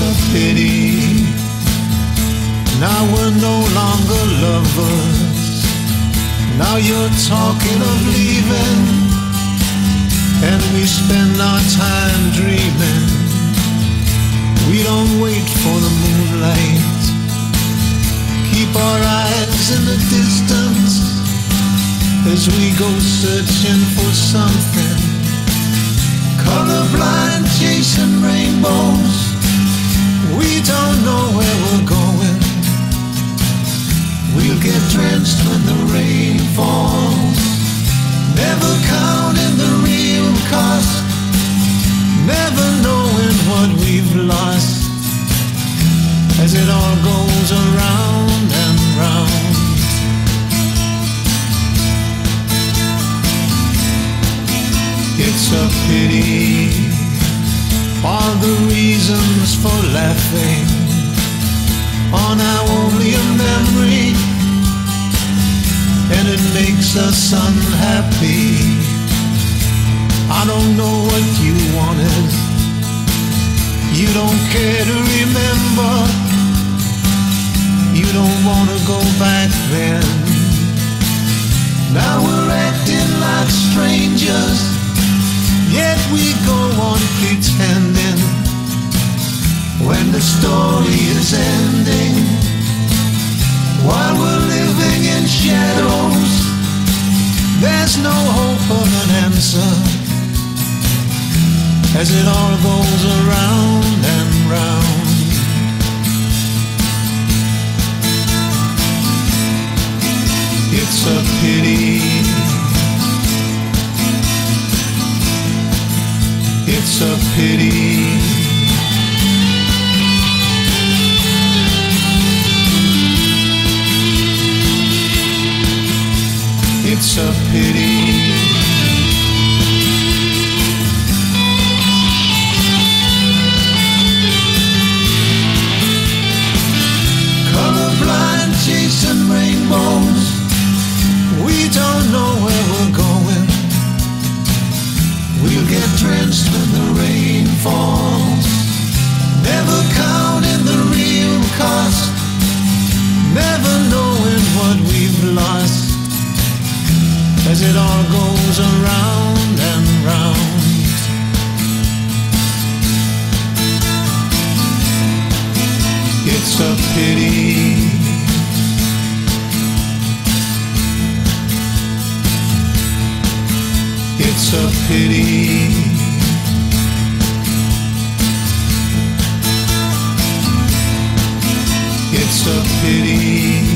It's a pity. Now we're no longer lovers. Now you're talking of leaving. And we spend our time dreaming. We don't wait for the moonlight. Keep our eyes in the distance as we go searching for something. Around and round. It's a pity. All the reasons for laughing are now only memory, and it makes us unhappy. I don't know what you wanted. You don't care to remember. You don't wanna go back then. Now we're acting like strangers. Yet we go on pretending when the story is ending. While we're living in shadows, there's no hope of an answer as it all goes around and round. It's a pity. It's a pity. It's a pity. Get when the rain falls. Never counting the real cost. Never knowing what we've lost. As it all goes around and round. It's a pity. It's a pity. A pity.